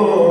Oh.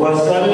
O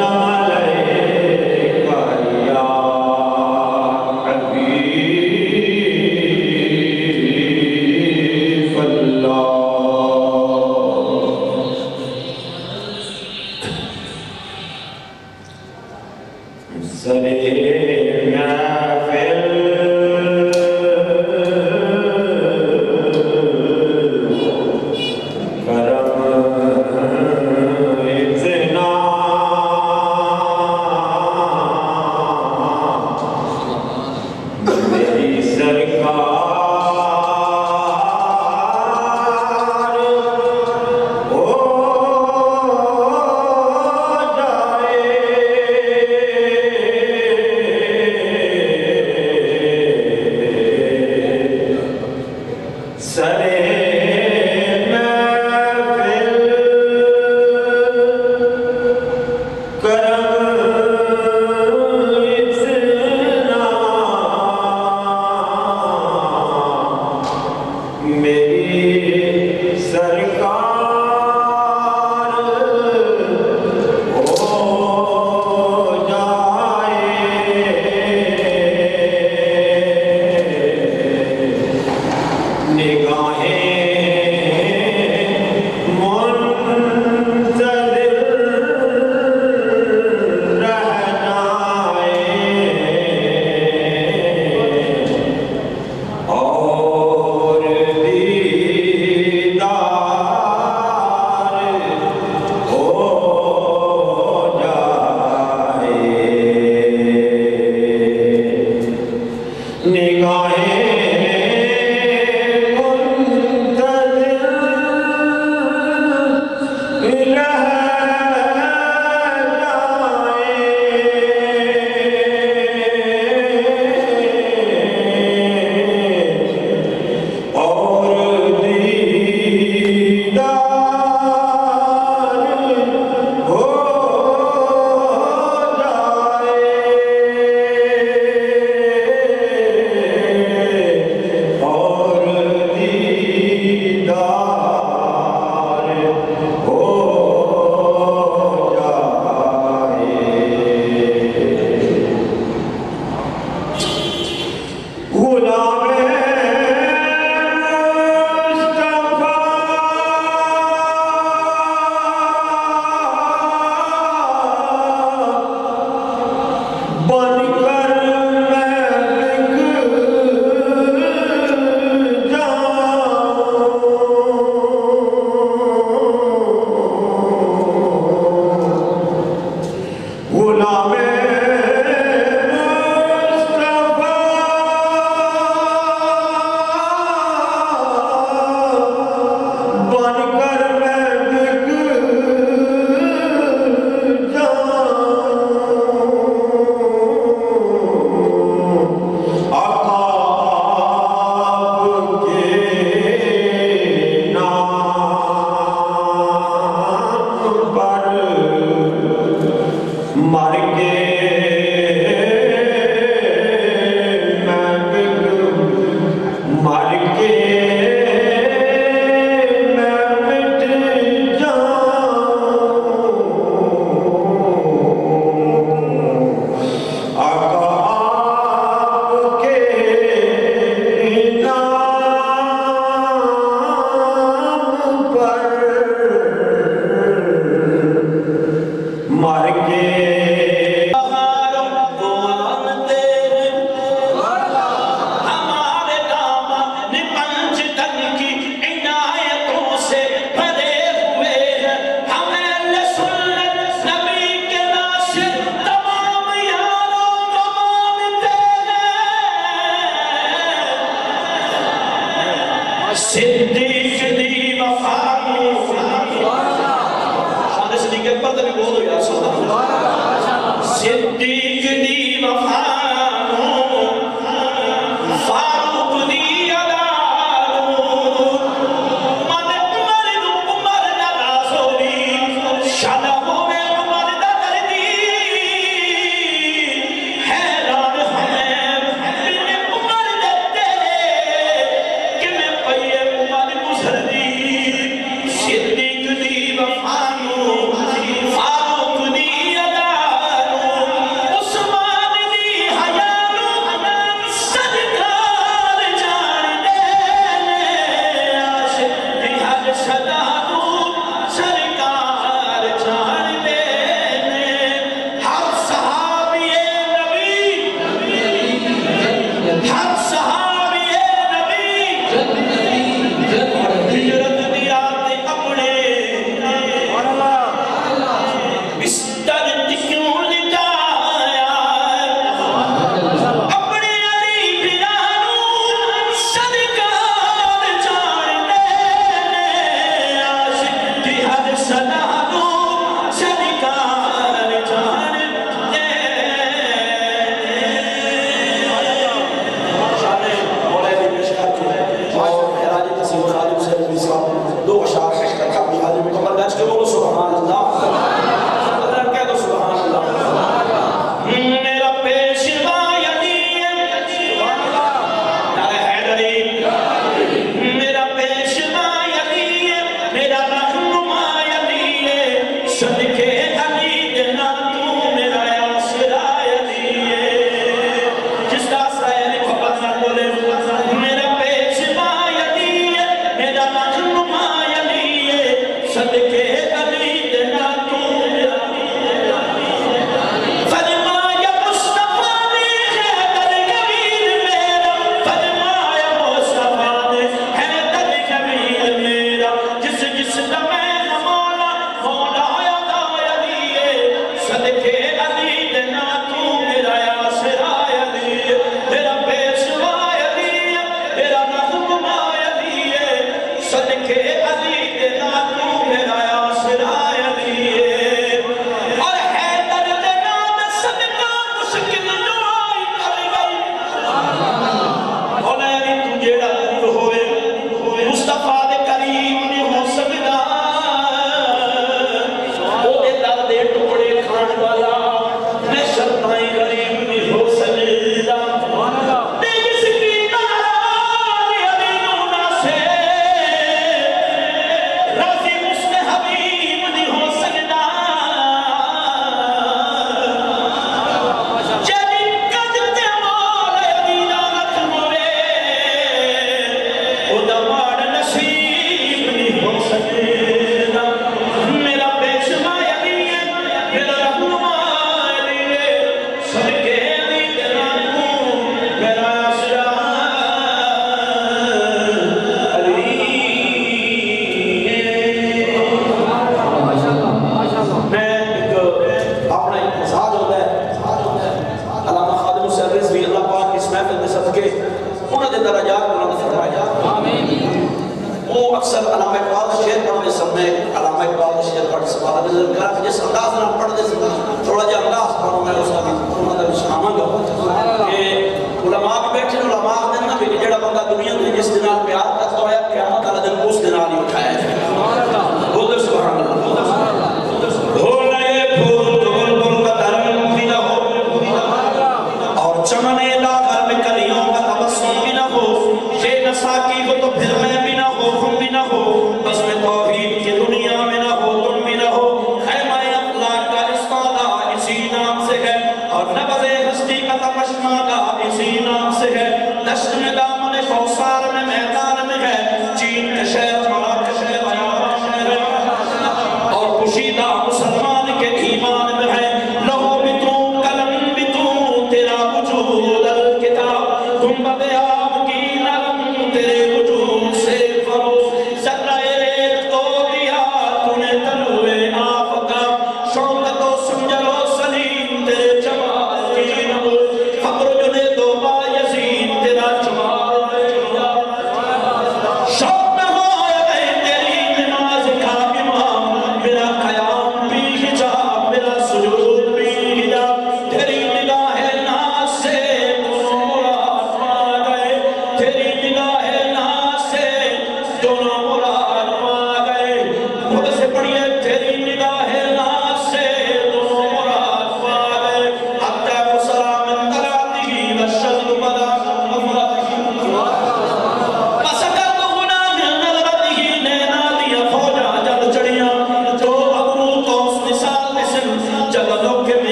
horas.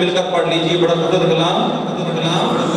मिलकर पढ़ लीजिए बड़ा खूबसूरत कलाम कलाम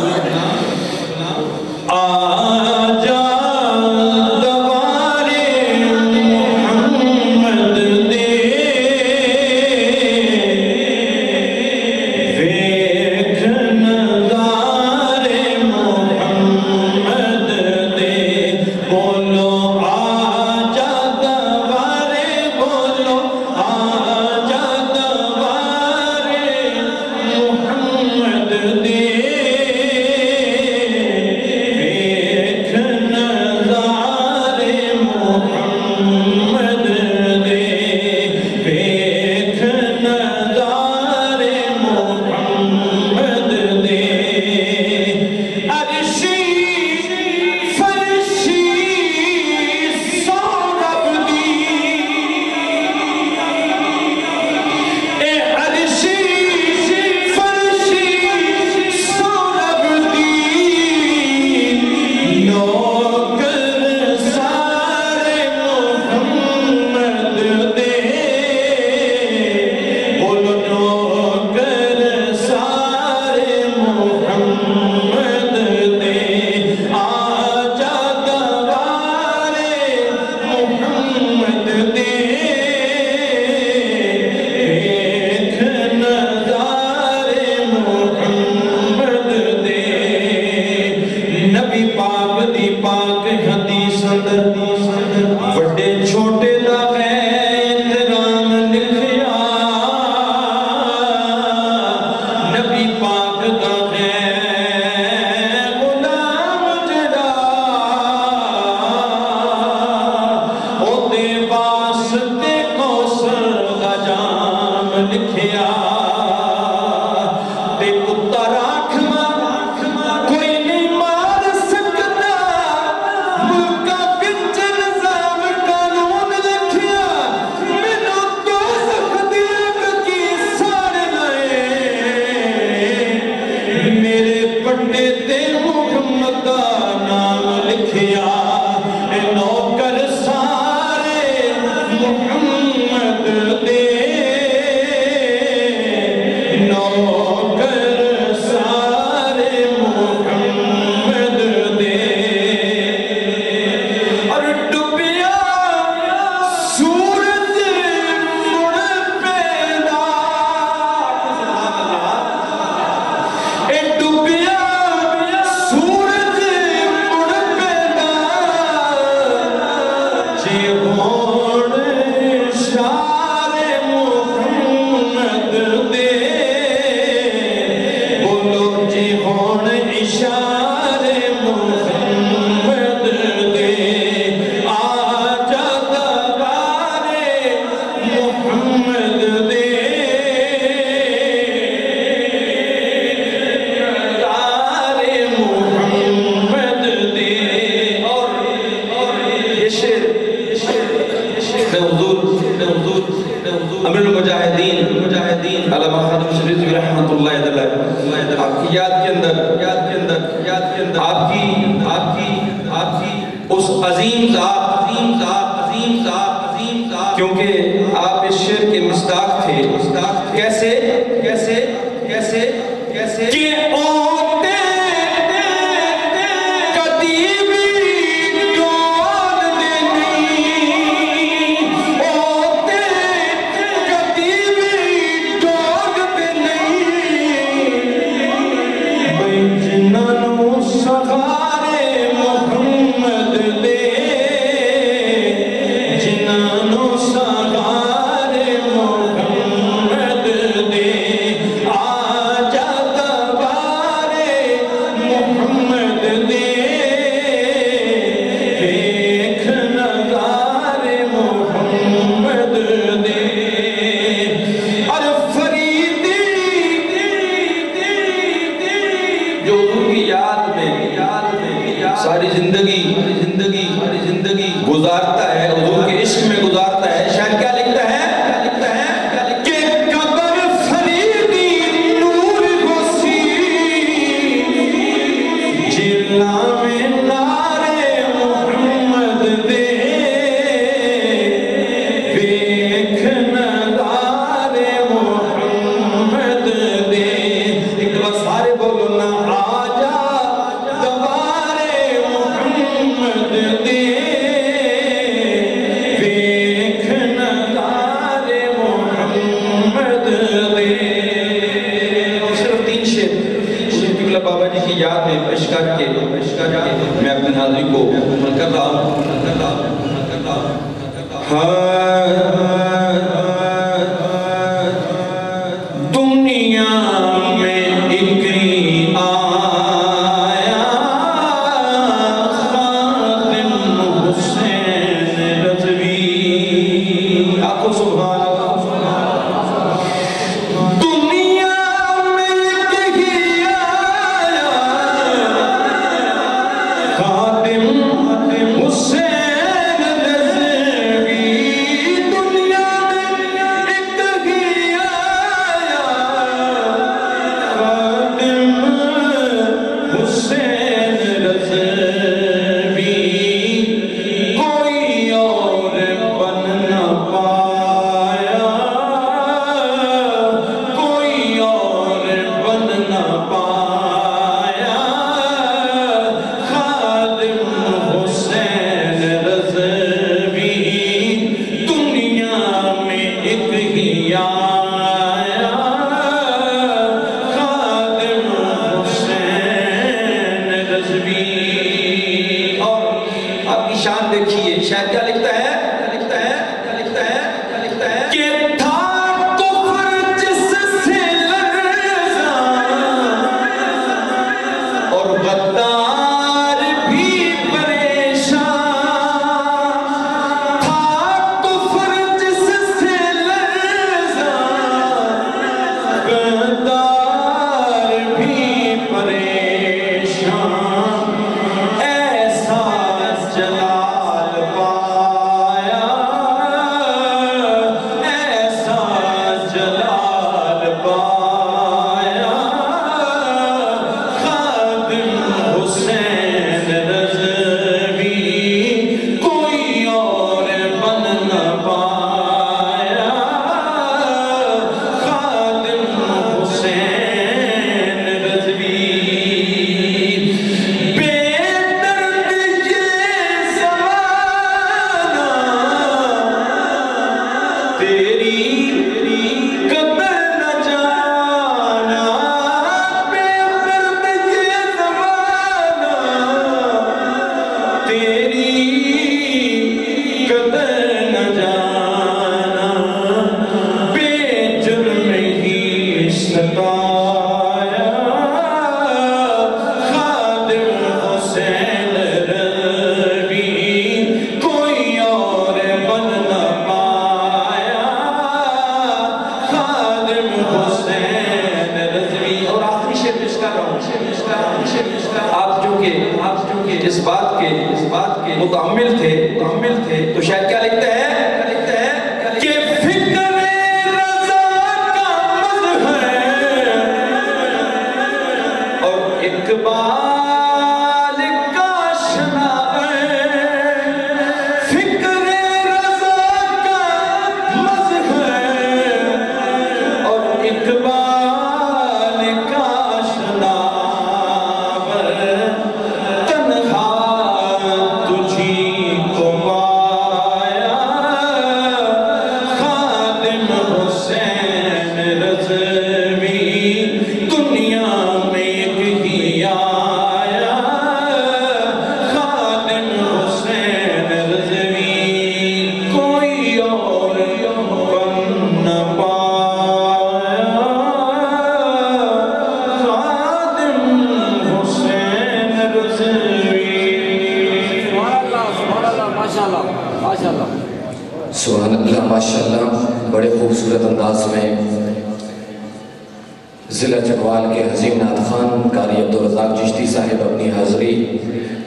चकवाल के हजीम नाथ खान कारी अब्दुलरजाक चिश्ती साहिब अपनी हाज़री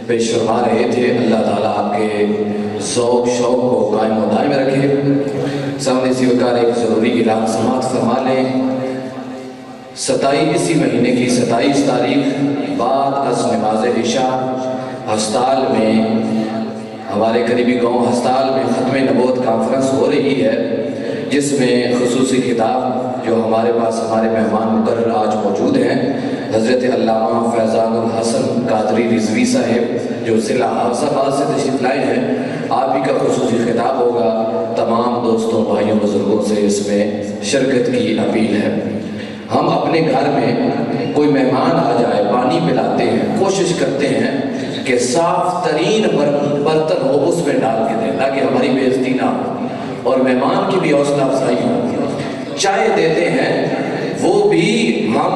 पेश फरमा रहे थे। अल्लाह ताला आपके शौक शौक को कायम दायम रखे। सामने से वकार एक ज़रूरी इलाम समात फरमा लें। सताईस इसी महीने की सताईस तारीख, बाद अज नमाज़ इशा, हस्ताल में, हमारे करीबी गाँव हस्ताल में ख़त्म नबोत कॉन्फ्रेंस हो रही है, जिसमें खसूस खिताब जो हमारे पास, हमारे मेहमान मुकर आज मौजूद हैं, हज़रत अल्लामा फैज़ानुल हसन कादरी रिजवी साहेब, जो ज़िला हाफसाबाद से तशरीफ़ लाए हैं, आप ही का खसूस खिताब होगा। तमाम दोस्तों, भाइयों, बुज़ुर्गों से इसमें शिरकत की अपील है। हम अपने घर में कोई मेहमान आ जाए, पानी पिलाते हैं, कोशिश करते हैं कि साफ़ तरीन बर्तन हो, उसमें डाल के दें, ताकि हमारी बेजती ना हो। और मेहमान की भी हौसला अफजाई हो। चाय देते हैं, वो भी हम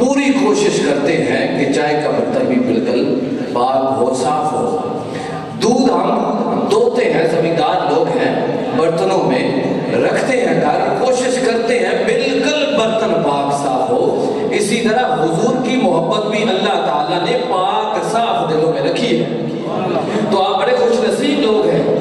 पूरी कोशिश करते हैं कि चाय का बर्तन भी बिल्कुल पाक हो, साफ़ हो। दूध हम दोते हैं, जमींदार लोग हैं, बर्तनों में रखते हैं ताकि कोशिश करते हैं, बिल्कुल बर्तन पाक, साफ़ हो। इसी तरह हुजूर की मोहब्बत भी अल्लाह ताला ने पाक, साफ़ दिलों में रखी है। तो आप बड़े खुश नसीब लोग हैं।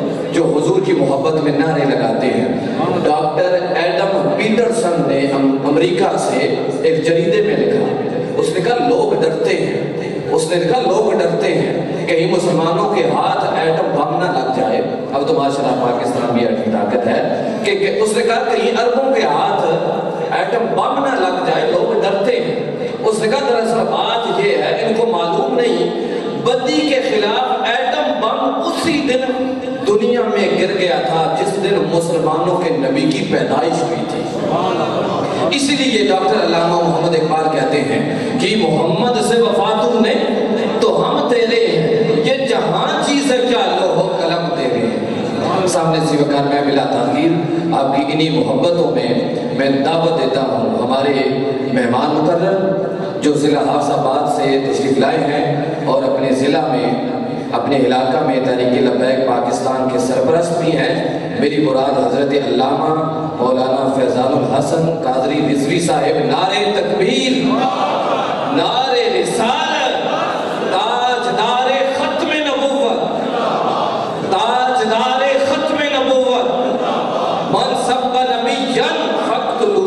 की मोहब्बत में नारे लगाते हैं। डॉक्टर एडम पीटरसन ने अमेरिका से एक जरीदे में लिखा। उसने कहा, लोग डरते हैं। उसने लिखा, लोग डरते हैं कहीं मुसलमानों के हाथ एटम बम ना लग जाए। अब तो माशाल्लाह पाकिस्तान भी की ताकत है कि उसने कहा, कहीं अरबों के हाथ एटम बम ना लग जाए, लोग डरते हैं। उसने कहा, दरअसल बात ये है, इनको मालूम नहीं, बदी के खिलाफ एटम बम उसी दिन दुनिया में गिर गया था, जिस दिन मुसलमानों के नबी की पैदाइश हुई थी। इसीलिए डॉक्टर अल्लामा मोहम्मद इकबाल कहते हैं कि मोहम्मद से वफातू ने तो हम तेरे ये जहाँ चीज़ है, क्या लोहो कलम तेरे सामने से वकार मैं मिला ताकीर आपकी इन्हीं मोहब्बतों में मैं दावत देता हूँ। हमारे मेहमान मुकर्र जो ज़िला हाफसाबाद से तशरीफ़ लाए हैं और अपने ज़िला में अपने इलाका में तहरीक लबैक पाकिस्तान के सरपरस्त भी हैं। मेरी मुराद हज़रत अल्लामा मौलाना फैज़ानुल हसन कादरी रिजवी साहिब, नारे तकबीर, नारे सब नबियन फक्तलू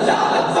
मन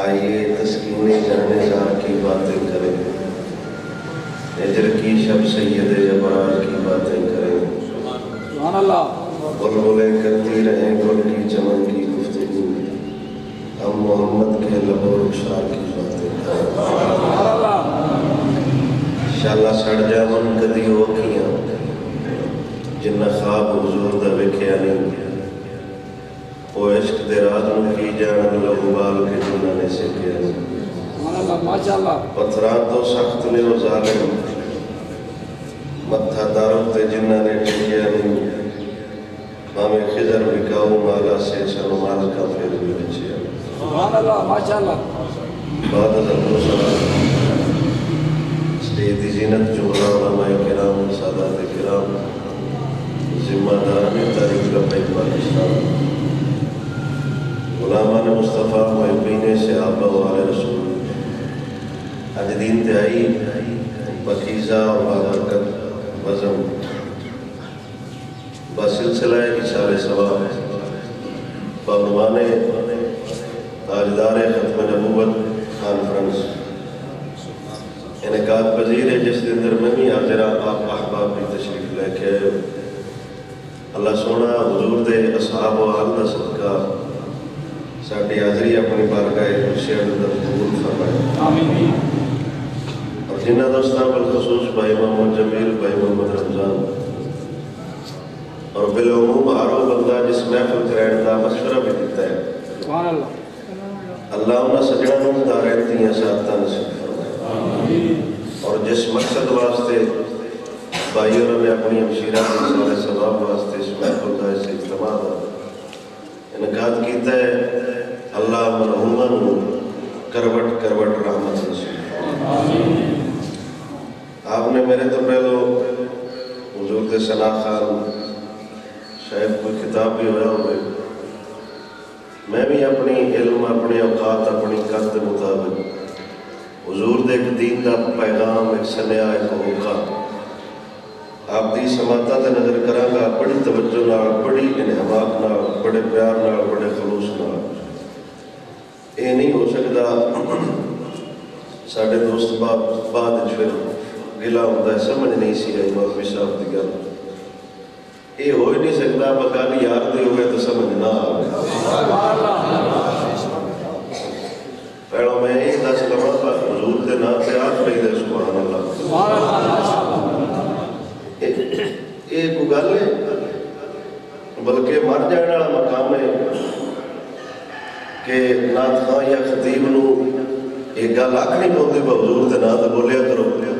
आइए तस्कीन जाने जार की बातें करें। नज़र की शब सैद जबार की बातें करें। बुलबुलें करती रहें गुल की चमन की गुफ्तु हम मोहम्मद के लबो रुशार की बातें करें। शाला सड़ जा मन कदी हो किया जिन्ना खाब हजूर का वेख्या नहीं वो इश्क दे राज में जान के जिन्होंने से किया पत्थरा तो सख्त ने वो जालिम मत्था दारुक ते जिन्होंने टिकिया नहीं भावे खिजर बिकाऊ माला से सन माल का फिर भी बचिया बाद सईदी जीनत जुमरा उलमाए किराम सादात किराम जिम्मेदार तारीख साहब वाले रसूल आज दिन त्याई पकीज़ा वादाकत वज़म बसिलसिला इशारे सवाब परवान ताजदार खत्म नबूत कॉन्फ्रेंस इनका पजीर है जिस जिन्ना दोस्तों बलखसूस भाई मोहम्मद जमील भाई मोहम्मद रमज़ान। और बिलोम हर वो बंदा जिस महफिल करैन का मशवरा भी दिता है। अल्लाह उन्होंने सजना दारें दियाँ सादत नसीब और जिस मकसद वास्ते भाई उन्होंने अपनी अमशीर के वास्ते इस महफिल का इस इज्तम इनका किया है अल्लाह मरहूमा करब मैंने तो पहले हजूर के सना खान शायद कोई किताब भी होया हो मैं भी अपनी इलम, अपने औकात, अपनी कद के मुताबिक हजूर के एक दीन का पैगाम, एक सन्या एक होगा आपकी समाता से नज़र करा बड़ी तवज्जो ਨਾਲ ਬੜੀ ਇਨਹਿਮਾਕ ਨਾਲ बड़े ਪਿਆਰ ਨਾਲ ਬੜੇ ਖਲੂਸ ਨਾਲ ਇਹ ਨਹੀਂ ਹੋ ਸਕਦਾ गिला हों समझ नहीं सी आई मौलवी साहब की गल यह हो ही नहीं सकता पर गल याद हो तो समझ ना आए मैं यही दस लवान हजूर के ना गल बल्कि मर जाने है कि नाथ खां या खतीब न पाती हजूर ना तो बोलिया करो बोलिया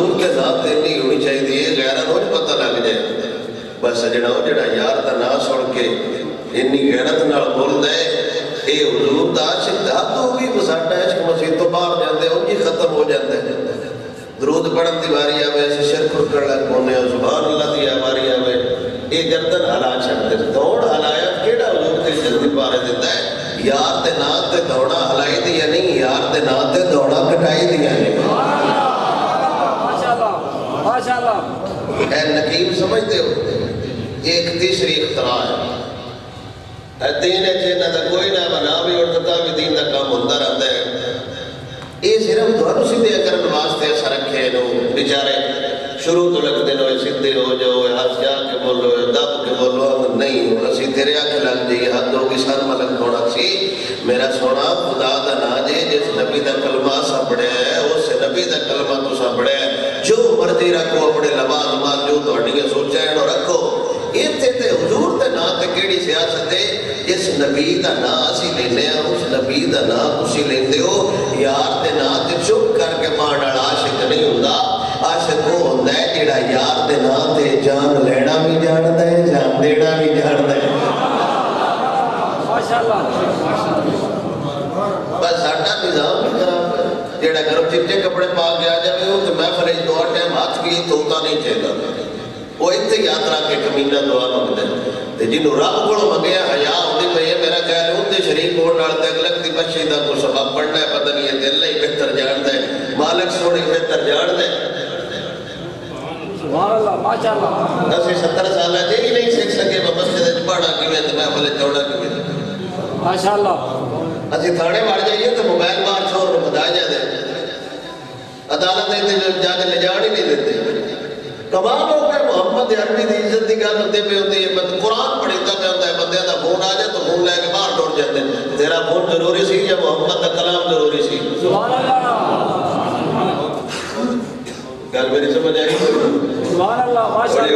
हजूर के नाम इतनी होनी चाहिए गैर रोज पता लग जाए बस सजना वो जरा यार का ना सुन के इन्नी गैरत न बोलता है ये हजूर का सिद्धा तो भी साडा इश्क मसीह तो बाहर जाते उन ही खत्म हो जाता है दरूद पढ़न की वारी आवे अस शिरकुर कर लग पाने ज़ुबान अल्लाह की वारी आवे ये गर्दन हला छे दौड़ हलाया केड़ा हजूर तेरी जल्दी बारे दिता है यार ते ना दौड़ा हलाई दी नहीं, यार ते ना दौड़ा कटाई दी नहीं माशाल्लाह। समझते हो? एक तीसरी इख्तरा है। दीन इन्हें तो कोई ना बना भी भी दीन का काम है। ये सिर्फ़ सीधे करने वास्ते अच्छा रखे बेचारे शुरू तो लगते हो सीधे हो जाओ हस जा के बोलो दब के बोलो नहीं असि तेरे अख लग जाइए हद होगी हाँ, सर मलक होना सी। मेरा सोना खुदा का ना जे जिस नबी का कलमा है, उस नबी का कलमा तुसा पढ़िया जो मर्ज़ी रखो अपने लबा लुबा जो थोड़ी सोचा है रखो। इतने हजूर के नाते कि सियासत है जिस नबी का ना असी लेने उस नबी का ना तुम लेंदे हो। यार के नाते चुप करके माण आशक नहीं हों आशिक वो हों जरा यार के नाते जान लैना भी जानता है जान देना भी जानता है बस साढ़ा निज़ाम भी खराब ਜਿਹੜਾ ਗਰਮ ਚਿੱਟੇ ਕੱਪੜੇ ਪਾ ਕੇ ਆ ਜਾਵੇ ਉਹ ਤੇ ਮਹਿਫਲ ਵਿੱਚ ਦੋ ਟਾਈਮ ਹੱਥ ਵੀ ਧੋਤਾ ਨਹੀਂ ਚਾਹੀਦਾ ਉਹ ਇੱਥੇ ਯਾਤਰਾ ਕੇ ਕਮੀਨਾ ਦੁਆ ਮੰਗਦਾ ਤੇ ਜਿਹਨੂੰ ਰੱਬ ਕੋਲੋਂ ਮੰਗਿਆ ਹਯਾ ਹੁੰਦੀ ਪਈ ਹੈ ਮੇਰਾ ਖਿਆਲ ਉਹਦੇ ਸ਼ਰੀਕ ਹੋਣ ਨਾਲ ਤੇ ਅਗਲਕ ਦੀ ਬਖਸ਼ੀ ਦਾ ਕੋਈ ਸਬਬ ਪੜਨਾ ਹੈ ਪਤਾ ਨਹੀਂ ਇਹ ਦਿਲ ਹੀ ਬਿਹਤਰ ਜਾਣਦਾ ਹੈ ਮਾਲਕ ਸੋਹਣੇ ਬਿਹਤਰ ਜਾਣਦਾ ਹੈ ਸੁਭਾਨ ਅੱਲਾਹ ਮਾਸ਼ਾਅੱਲਾ ਅਸੀਂ 70 ਸਾਲਾਂ ਦੇ ਹੀ ਨਹੀਂ ਸਿੱਖ ਸਕੇ ਮਸਜਿਦ ਵਿੱਚ ਪੜਾ ਕਿਵੇਂ ਤੇ ਮਹਿਫਲ ਚੌੜਾ ਕਿਵੇਂ ਮਾਸ਼ਾਅੱਲਾ ਅਸੀਂ ਥਾਣੇ ਵੜ ਜਾਈਏ ਤੇ ਮੋਬਾਈਲ ਮਾਰ ਸ਼ੋਰ ਨੂੰ ਵਧਾਇਆ अदालत जाके ले ही नहीं देते। कमाल हो गया, मोहम्मद अरबी की इज़्ज़त की गल होते पे होती है कुरान पढ़ी तक होता है, बंद का फ़ोन आ जाए तो फ़ोन लैके बाहर टुट जाते तेरा फ़ोन ज़रूरी सी या मोहम्मद का कलाम ज़रूरी सी? गल मेरी समझ आई? बड़ी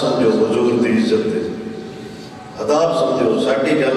समझो, हजूर की इज़्ज़त आदाब समझो साड़ी गल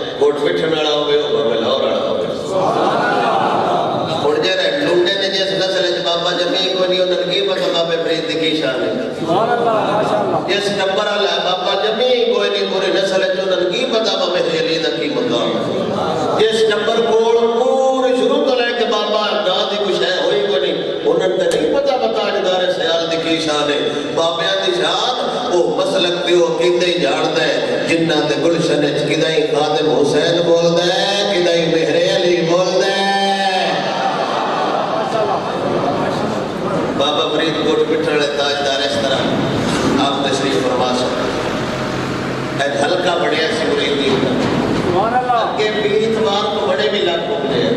ਬੋਟ ਮਿੱਠੇ ਨਾਲ ਹੋਵੇ ਉਹ ਬਾਬਾ ਲਾਹੌਰ ਵਾਲਾ ਹੋਵੇ ਹੁਣ ਜੇ ਲੁੰਡੇ ਨੇ ਜਿਸ ਨਸਲ ਵਿੱਚ ਬਾਬਾ ਜਮੀ ਕੋ ਨਹੀਂ ਉਹ ਤਰਕੀਬ ਤਾਂ ਬਾਬੇ ਫਰੀਦ ਦੀ ਕੀ ਸ਼ਾਨ ਹੈ ਸੁਭਾਨ ਅੱਲਾਹ ਮਾਸ਼ਾਅੱਲਾ ਜਿਸ ਟੱਬਰ ਵਾਲਾ ਬਾਬਾ ਜਮੀ ਕੋ ਨਹੀਂ ਪੂਰੀ ਨਸਲ ਵਿੱਚ ਉਹ ਤਰਕੀਬ ਤਾਂ ਬਾਬੇ ਅਲੀ ਦਾ ਕੀ ਮਕਾਮ ਹੈ ਜਿਸ ਟੱਬਰ ਕੋਲ ਪੂਰੀ ਸ਼ੁਰੂ ਤੋਂ ਲੈ ਕੇ ਬਾਬਾ ਦਾ ਦੀ ਕੁਛ ਹੈ ਹੋਈ ਕੋ ਨਹੀਂ ਉਹਨਾਂ ਨੂੰ ਨਹੀਂ ਪਤਾ ਬਤਾਜਦਾਰ ਸਿਆਲ ਦੀ ਕੀ ਸ਼ਾਨ ਹੈ ਬਾਬਿਆਂ ਦੀ ਸ਼ਾਨ ਉਹ ਮਸਲਕ ਤੇ ਉਹ ਕਹਿੰਦੇ ਜਾਣ जिन्ना ते गुलशन च किदाई खादिम हुसैन बोलदा है किदाई मेहरे अली बोलदा। है बाबा फरीदकोट पिठड़े ताजदार इस तरह आप तशरीफ़ फरमा सकते हल्का बढ़िया सी मुरीदी अगे पीत वार तो बड़े भी लग घूमते हैं।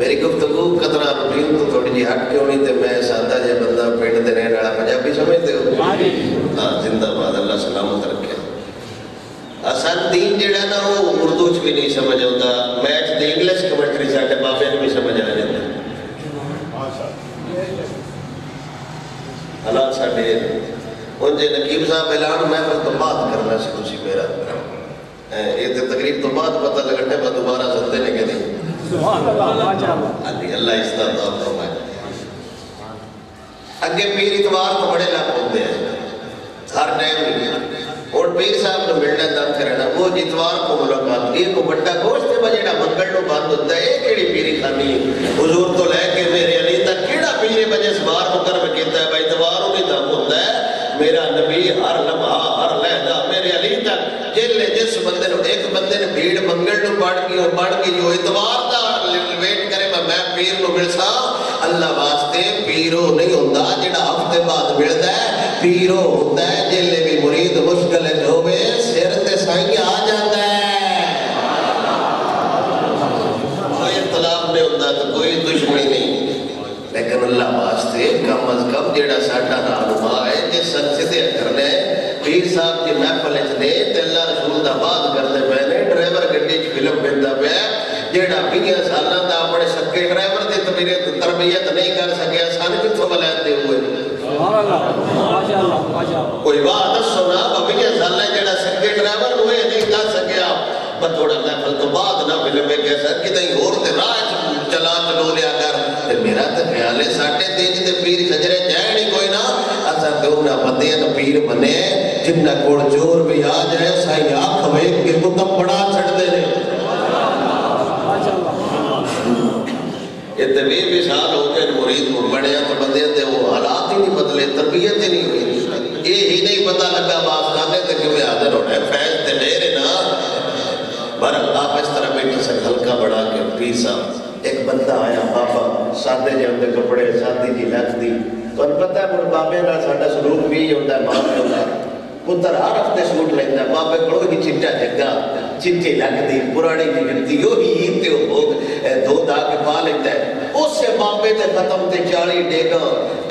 मेरी गुफ्तगु कतरा रूटीन तो थोड़ी जी हट के होनी मैं सादा जहा बंदा पिंड के रहने वाला पंजाबी समझते हो। जिंदाबाद जिंदाबाद अल्लाह सलामत रखे। असल दीन जेड़ा ना, वो उर्दू च भी नहीं समझ आता मैच दे इंग्लिश कमेंट्री साढ़े बाबे ने भी समझ आ जाता हालात साढ़े उन जे नकीब साहब ऐलान मैं फिर तो बात करना सी कुछ मेरा। ये तो तकरीब तो बाद पता लगने पर दोबारा सदते ने के नहीं? अल्लाह इसका अगे पीर इतवार तो बड़े लग में और पीर साहब नु मिलना दम करना वो जितवार को मुलाकात ये को बड़ा गोश्त है बजेड़ा मंगल नु बंद होता है केड़ी पीरी खानी हुजूर तो लेके मेरे अली तक केड़ा पीरे बजे सवार मुकरम कीता है, भाई दवार नु दम होता है। मेरा नबी हर लम्हा, हर लहजा, मेरे अली तक जेले जिस बंदे ने, एक बंदे ने भीड़ मंगल नु पड़ गई और पड़ गई जो इतवार दा वेट करे, मैं पीर को मिल साहब अल्लाह वास्ते पीरो नहीं होता जो हफ़्ते बाद मिलता है पीरो होता है जेले भी मुरीद मुश्किल होवे सिर ते साई आ जाता है कोई नहीं साहब महफल च ने रसूल बात ने ड्राइवर गड्डी च फ़िल्म ਜਿਹੜਾ ਵੀਹਾਂ ਸਾਲਾਂ ਦਾ ਆਪਣੇ ਸੱਕੇ ਡਰਾਈਵਰ ਦੇ ਤਮੀਰੇ ਤਰਬੀਅਤ ਨਹੀਂ ਕਰ ਸਕਿਆ ਸਨ ਕਿੱਥੋਂ ਬਲੈਂਦੇ ਹੋਏ ਸੁਭਾਨ ਅੱਲਾਹ ਮਾਸ਼ਾ ਅੱਲਾਹ ਮਾਸ਼ਾ ਕੋਈ ਬਾਤ ਸੁਣਾ ਬਵੀਆਂ ਸਾਲਾਂ ਜਿਹੜਾ ਸੱਕੇ ਡਰਾਈਵਰ ਨੂੰ ਇਹ ਨਹੀਂ ਕਰ ਸਕਿਆ ਪਰ ਥੋੜਾ ਮਹਿਫਲ ਤੋਂ ਬਾਅਦ ਨਾ ਮਿਲੇ ਮੈਂ ਕਿਹਾ ਸਰ ਕਿਤੇ ਹੋਰ ਤੇ ਰਾਹ ਚਲਾ ਚਲੋ ਲਿਆ ਕਰ ਤੇ ਮੇਰਾ ਤੇ ਖਿਆਲ ਹੈ ਸਾਡੇ ਤੇਜ ਤੇ ਪੀਰ ਖਜਰੇ ਜਾਣ ਹੀ ਕੋਈ ਨਾ ਅਸਾਂ ਦੋ ਨਾ ਬੰਦੇ ਨਾ ਪੀਰ ਬਨੇ ਜਿੰਨਾ ਕੋਲ ਜ਼ੋਰ ਵੀ ਆ ਜਾਏ ਸਾਈ ਆਖ ਵੇਖ ਕੇ ਮੁਕਮ ਬੜਾ ਛੱਡਦੇ ਨੇ भी साल हो गए, मुरीद तो बंदे थे, वो हालात ही नहीं बदले तरबियत ही नहीं हुई। ये ही नहीं पता लगा फैज तो ले रहे ना। पर आप इस तरह बैठे से हल्का बढ़ा के एक बंदा आया, पापा, सादे जे उनके कपड़े, सादी जी दी। पता है, मुझे बाबे का साढ़ा सलूक भी होता है माँ पुत्र हर हफ़्ते सूट बाबे को चिट्टा जग्गा चिट्टी लगती पुरानी गिनती, यो ही ते हो दो दाग पा लेता है। उसे बाबे ते खत्म से चाली डेग।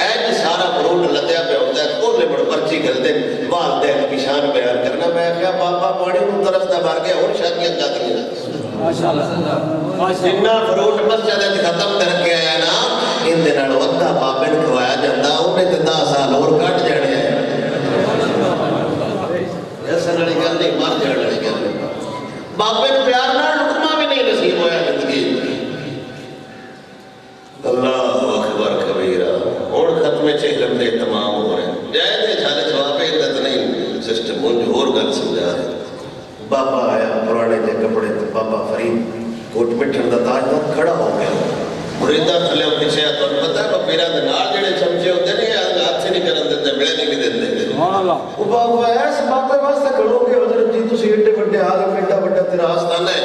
एज सारा फ्रूट लद्या पे होता है। ओले बड़ पर्ची करते वालदैन किसान बयान करना। मैं क्या बाबा पानी को तरसता मार गया। और शादियाँ कर दी बाबे ने प्यार लुकमा भी नहीं नसीब હું ખડા હો ગયા મુરિંદા થલે પિછે તો પતા નો મેરા દે નાળ જેડે ચમચે હોતે ને આ હાથે ની કરન દેતે મેળે ની ની દેते મોણલા ઉભા ઉભા એસ માતા વાસ્તે ખડો કે ઉધર જી તુસી એટે બડે હાલ બેટા બડા તેરા આસ્થાન હે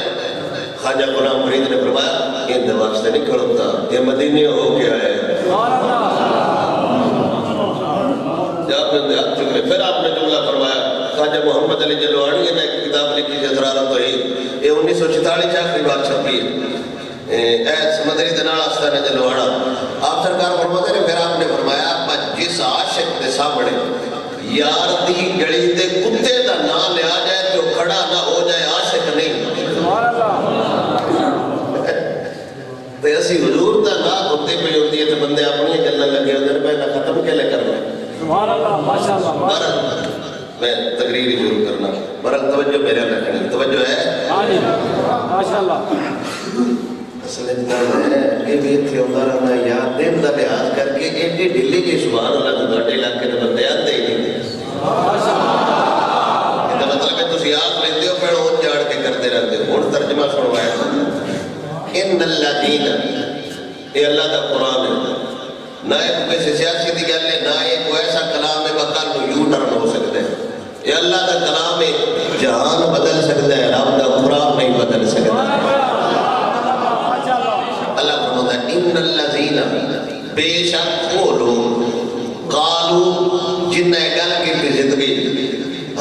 खाजा गुलाम फरीद ने फरमाया इन दवाब से नहीं खड़ोता ये मदीने हो के आए फिर आपने जुमला फरमाया खाजा मोहम्मद अली जलवाणी ने एक किताब लिखी जजरारा तो ही। ये उन्नीस सौ आखिरी बात छपी है। समंदरी जलवाड़ा आप सरकार फरमाते ने, फिर आपने फरमाया आप जिस आशिक के सामने यार दी गली दे कुत्ते का ना लिया जाए तो खड़ा ना हो जाए, आशिक नहीं। तो हजूर का ना कुत्ते पे होती है तो बंदे अपनी गल लगे होते हैं खत्म के लिए करना। सुभान मैं तकरीर शुरू करना। बरल तवज्जो मेरे तवज्जो है? हाँ माशाल्लाह। असल इतना है कि भी इतने ਹੁੰਦਾ ਰਹਿਣਾ ਯਾਰ ਦਿਨ ਦਾ ਲਿਹਾਜ਼ ਕਰਕੇ ਏਡੀ ਢਿੱਲੀ ਜੀ ਸੁਭਾਨ ਅੱਲਾਹ ਤੋਂ ਤੁਹਾਡੇ ਇਲਾਕੇ ਦੇ ਬੰਦੇ ਆਉਂਦੇ ਹੀ ਨਹੀਂ ਇਹਦਾ ਮਤਲਬ ਹੈ ਤੁਸੀਂ ਆਪ ਲੈਂਦੇ ਹੋ ਫਿਰ ਉਹ ਜਾਣ ਕੇ ਕਰਦੇ ਰਹਿੰਦੇ ਹੋ ਹੁਣ ਤਰਜਮਾ ਸੁਣਵਾਇਆ ਇਨ ਅੱਲਾਦੀਨ ਇਹ ਅੱਲਾਹ ਦਾ ਕੁਰਾਨ ਹੈ ਨਾ ਇਹ ਕਿਸੇ ਸਿਆਸੀ ਦੀ ਗੱਲ ਹੈ ਨਾ ਇਹ ਕੋਈ ਐਸਾ ਕਲਾਮ ਹੈ ਬਕਲ ਨੂੰ ਯੂ ਟਰਨ ਹੋ ਸਕਦਾ ਹੈ ਇਹ ਅੱਲਾਹ ਦਾ ਕਲਾਮ ਹੈ ਜਹਾਨ ਬਦਲ ਸਕਦਾ ਹੈ ਰੱਬ ਦਾ ਕੁਰਾਨ ਨਹੀਂ ਬਦਲ ਸਕਦਾ माशाल्लाह अल्लाह इन्नल्लज़ीना, बेशक वो लोग कालू जिन्हें गल की ज़िंदगी,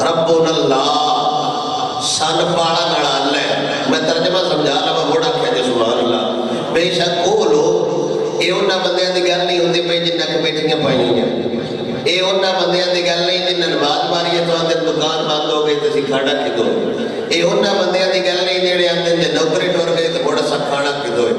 रब्बुनल्लाह, सन पाड़ा नाला अल्लाह मैं तर्जमा समझा लवा बड़ा कह के सुभान अल्लाह बेशक वो लोग, ये उन बंदे की गल नहीं होती भाई जिन्हें कमेटियाँ पाई हुई ये उन बंदे की गल नहीं, जिन्हें नमाज़ मारी है तो आते दुकान बंद हो गई तो खाना किदो ये उन बंदे की गल नहीं जेड़े आते नौकरी टुर गए तो बड़ा सखाना किदो है?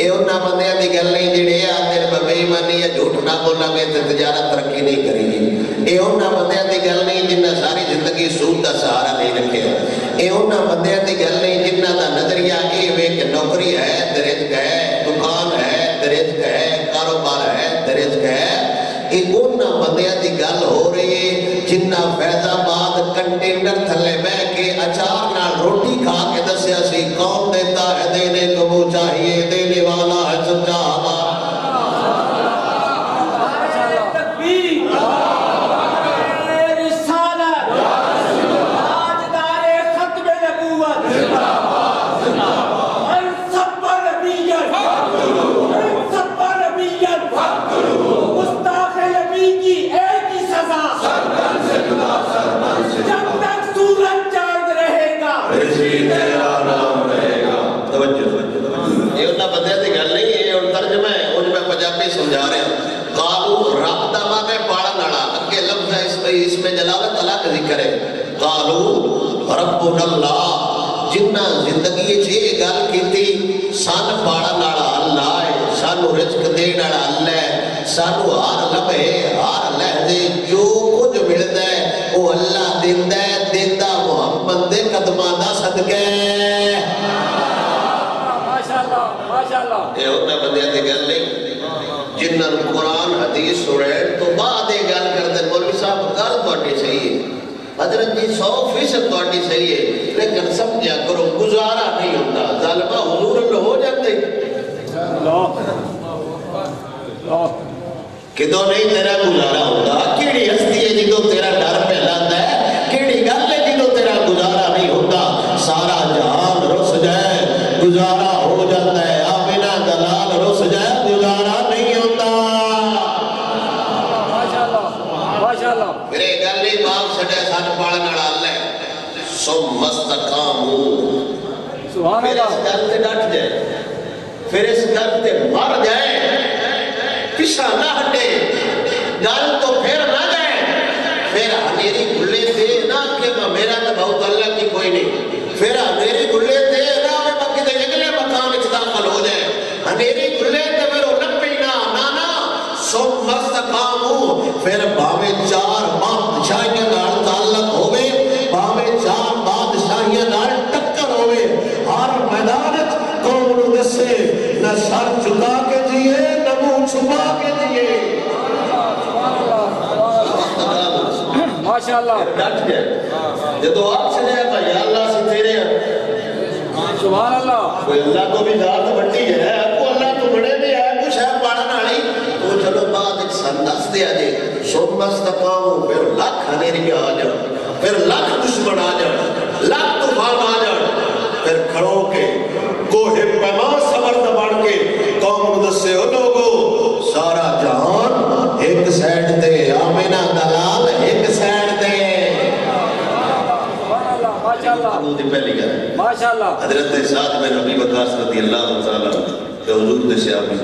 એવું ના બને આવી ગલની જેડી આખર બેઈમાની યા ઝૂઠ ના બોલા મેં તે તજારત તરક્કી નહીં કરી એવું ના બને આવી ગલની જિન્ના સારી જિંદગી સૂદ ਦਾ સહારા લઈ રખ્યા એવું ના બને આવી ગલની જિન્ના ਦਾ નજરિયા એ વે કે નોકરી હે દરિજક હે દુકાન હે દરિજક હે કારોબાર હે દરિજક હે એ ਬੰਦਿਆਂ ਦੀ ਗੱਲ ਹੋ ਰਹੀ ਏ ਜਿੰਨਾ ਫੈਜ਼ਾਬਾਦ ਕੰਟੇਨਰ ਥੱਲੇ ਬਹਿ ਕੇ ਅਚਾਰ ਨਾਲ ਰੋਟੀ ਖਾ ਕੇ ਦੱਸਿਆ ਸੀ ਕੌਣ ਦੇਤਾ ਹੈ ਦੇਨੇ ਕੋ ਚਾਹੀਏ ਦੇਨੇ ਵਾਲਾ ਹੈ ਸਮਝਾ रब्बुनल्लाह जिन्ना ज़िंदगी च ये गल की सन पाड़न वाला अल्लाह है सानू रिजक देने वाला अल्लाह है सानू हर लम्हे हर लहजे जो कुछ मिलता है वो अल्लाह दिंदा है दिंदा मुहम्मद दे कदमां दा सदका है। माशाल्लाह माशाल्लाह। ये उन्हें बंदे दी गल नहीं जिन्होंने कुरान हदीस सुनैन तो बाद ये गल करते मौलवी साहब गल थोड़ी सही है। हज़रत जी सौ फ़ीसद सही है। लेकिन समझा करो गुजारा नहीं होता। जालमा हजूर हो जाते। कितों नहीं तेरा गुजारा होता कि हस्ती है जो तेरा फिर इस गल से डट जाए। फिर इस गल से मर जाए। पिछा ना हटे। गल तो फिर ना जाए। फिर हमेरी खुले से ना कि मेरा तो बहुत अल्लाह की कोई नहीं। फिर हमेरी खुले से ना हो जाए। फिर ना ना ना। सो मस्त काम भावे चार माह पिछाइया ताल्लुक कौम नु दसे न सर झुका के जिए न मुँह छुपा के जिए। माशाल्लाह। डट गए। जदों आप सुनया भाई अल्लाह से तेरे सुभान अल्लाह कोई अल्लाह को भी दात बड़ी है को अल्लाह तो बड़े भी है कुछ है पढ़ने वाली तो चलो बाद एक संदस दे दे सोमस तकाओ फिर लाख हनेरी आ जाओ फिर लाख दुश्मन आ जाओ लाख तूफ़ान आ जाओ फिर खड़ो के कोहे पैमा समर्थ बन के कौम नु दसे ओ लोगो सारा जहान एक साइड ते आमिना दलाल एक साइड ते। माशाल्लाह पहली गल। माशाल्लाह। हज़रत साद में नबी वकास रदी अल्लाह ताला ते हुजूर दे सहाबी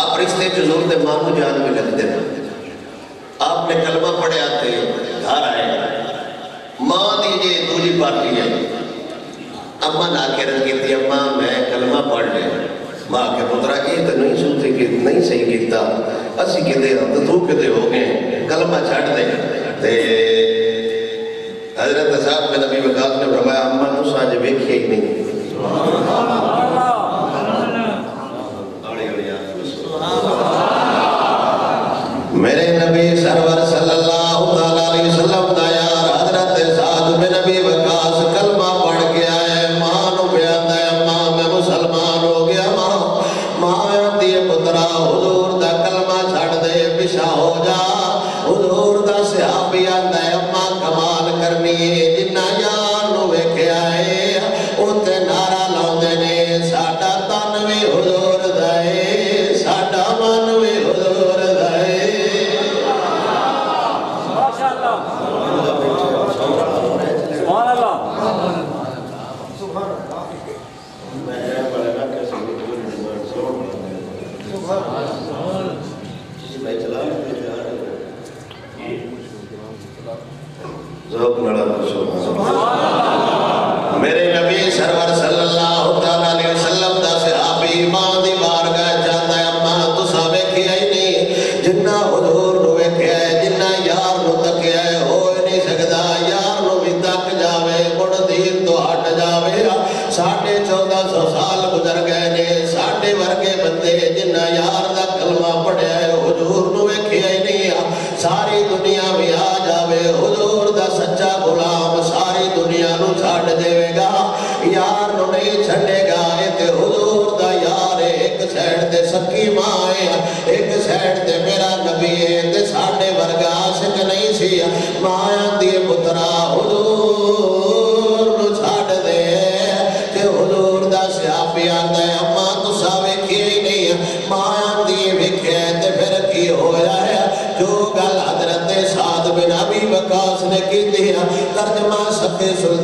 आप रिश्ते च हुजूर दे मामू जान में लगते हैं आपने कलमा पढ़या थे घर आए। माँ दी जे दूजी पार्टी है अम्मा ना के रखी थी अम्मा, मैं कलमा पढ़ लिया माँ के पुत्रा, ये तो नहीं सोचे कि नहीं सही किया। असि किते तो तू किते हो गए। कलमा छड़ दे। हज़रत साहब के नबी वकास ने फरमाया, अम्मा तू आज वेखिया ही नहीं। साढ़े चौदह सौ साल। तर्जमा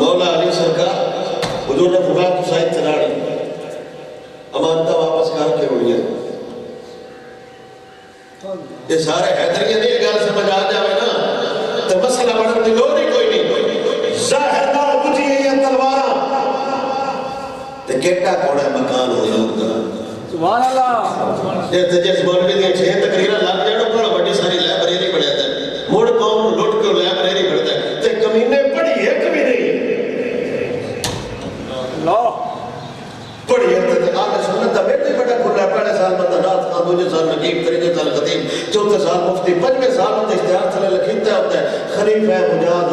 मौला अली सरकार हजूर ने फुकात हुसैन चलाड़ी अमानता वापस करके हुई है? ये सारे हैदरिया ने गल समझ आ जाए ना तो मसला बढ़ने की लोड़ ही कोई नहीं। ज़ाहिर ना बुझी है तलवारा। ते केटा कोड़ा मकान हो जाऊँगा सुभान अल्लाह। ये तो जिस मौलवी दी छह तकरीरें लग जाए पंजे साल होता है इश्तहार सला लखीता होता है। खरीफ है मुजाद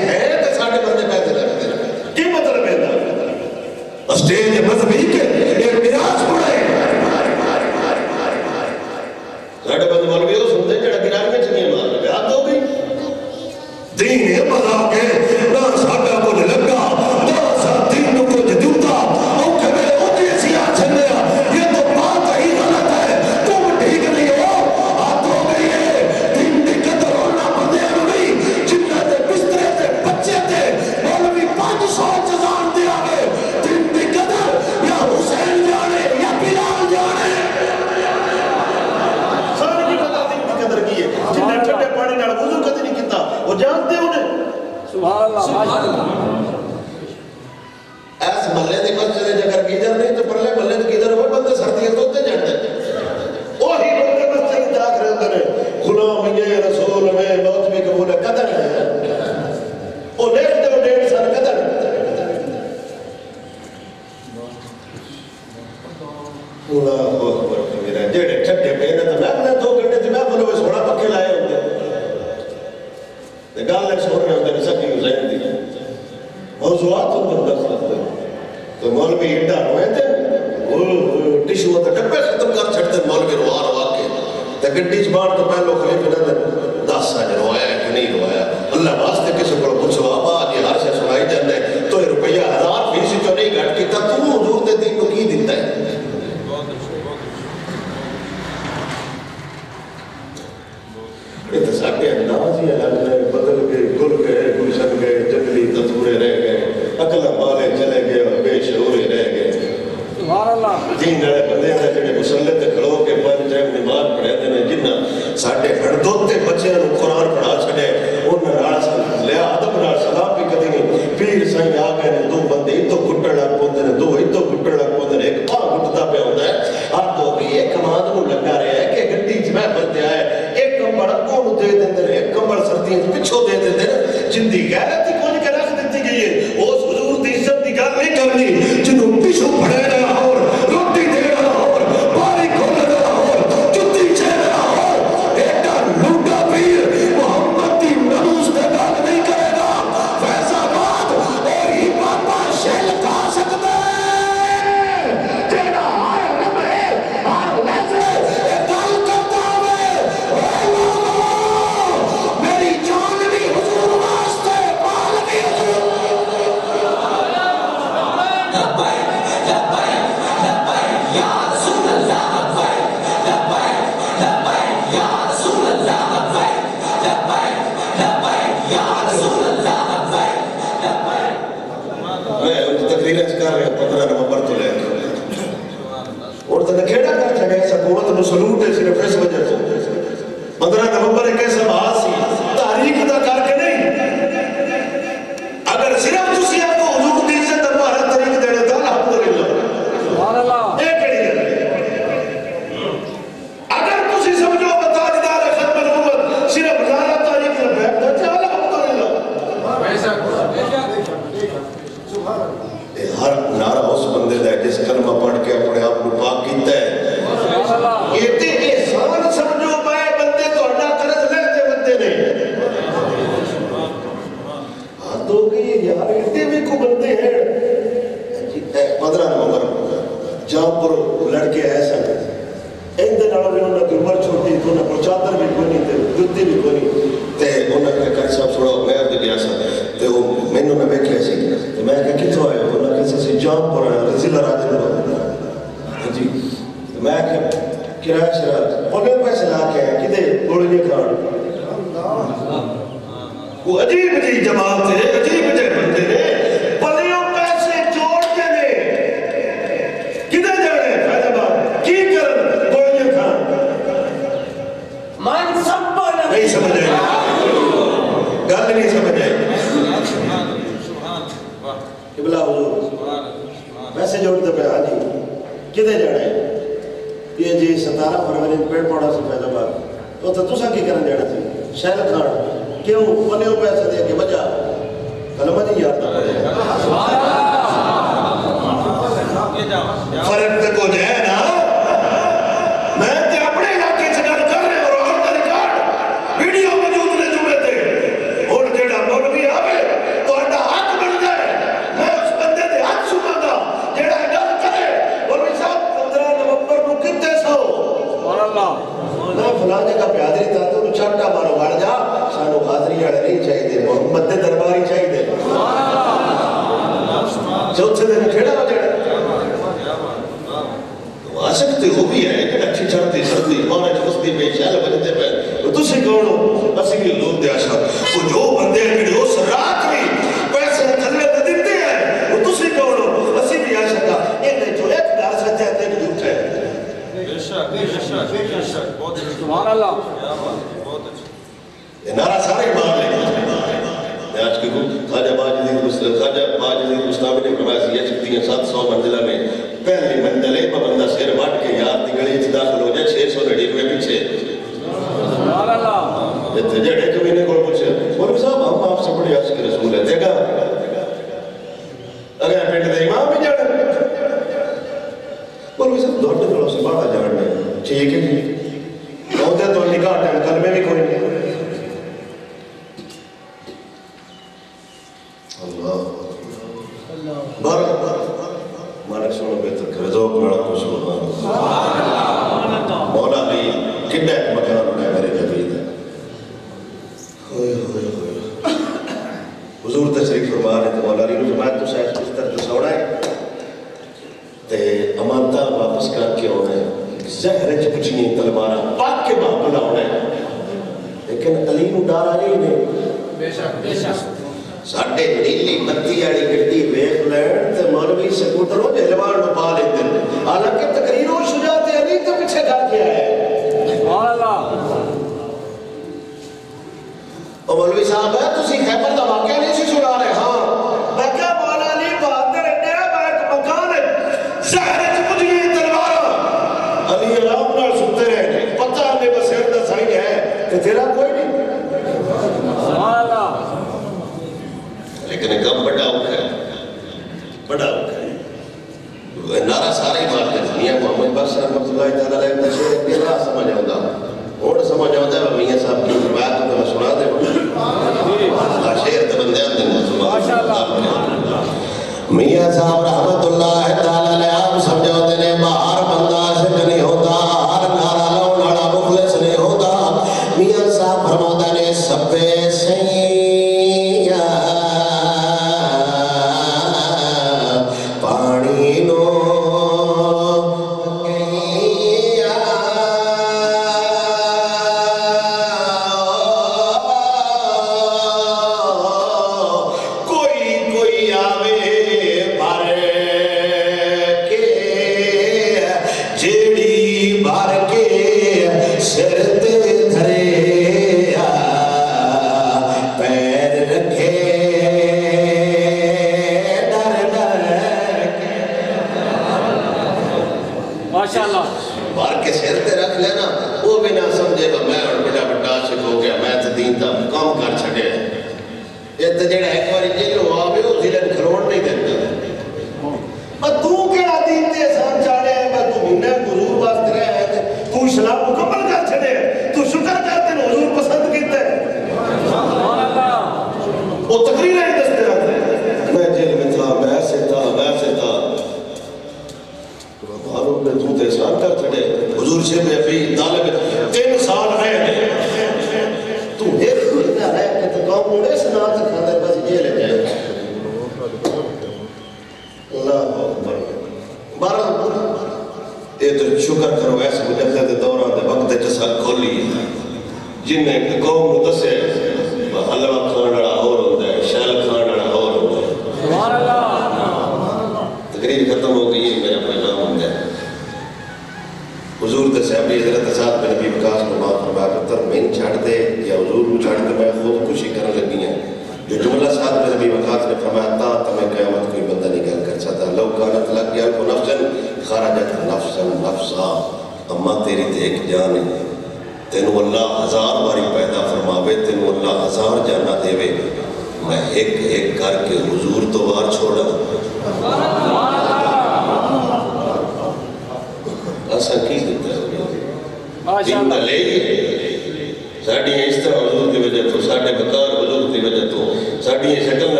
ਹੈ ਤੇ ਸਾਡੇ ਬੰਦੇ ਪੈਸੇ ਲੱਗਦੇ ਨੇ ਕੀ ਮਤਲਬ ਇਹਦਾ ਸਟੇਜ ਮਜ਼ਬੀਕ ਇਹ ਮਿਰਾਜ ਪੜਾਏ ਸਾਡੇ ਬੰਦੇ ਮੌਲਵੀ ਉਹ ਸੁਣਦੇ ਜਿਹੜਾ ਗਿਰਾਂ ਵਿੱਚ ਨਹੀਂ ਮਾਰਦੇ ਆਪ ਦੋ ਵੀ दीन मज़ाक है तकरीर कर रहे हैं पंद्रह नवंबर Now, what is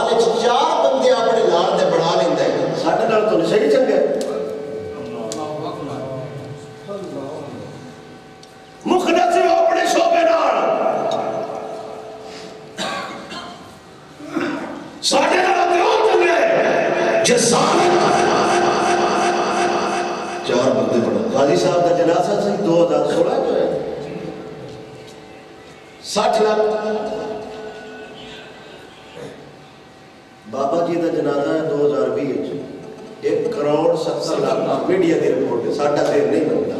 ਸਾਲ ਵਿੱਚ ਚਾਰ ਬੰਦੇ ਆਪਣੇ ਨਾਲ ਦੇ ਬਣਾ ਲੈਂਦਾ ਹੈ ਸਾਡੇ ਨਾਲ ਤਾਂ ਨਸ਼ਾ ਹੀ ਚੰਗਾ ਮੁਖਲਸ ਹੋ ਆਪਣੇ ਸ਼ੋਬੇ ਨਾਲ ਸਾਡੇ ਨਾਲ ਤੇ ਉਹ ਚੰਗੇ ਜੇ ਸਾਰੇ ਚਾਰ ਬੰਦੇ ਬਣਾ ਗਾਜ਼ੀ ਸਾਹਿਬ ਦਾ ਜਨਾਜ਼ਾ ਸੀ 2016 ਚ ਹੋਇਆ 60 ਲੱਖ बाबा जी का जनाजा है दो हज़ार भी एक करोड़ सत्तर लाख मीडिया की रिपोर्ट है। साढ़ा देर नहीं बनता।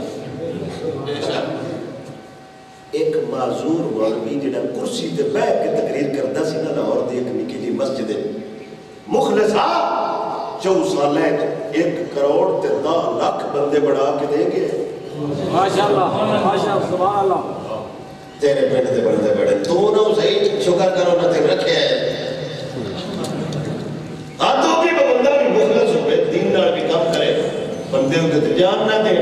एक माजूर वाली जो कुर्सी से बह के तकरीर करता लाहौर की एक निकी जी मस्जिद मुखले साहब चौ साल एक करोड़ ते दस लख बंदे बढ़ा के दे गए। तेरे पिंड बड़े। तू ना सही शुक्र करो ना रखे है। ਤੇ ਜਾਨ ਨਾ ਦੇ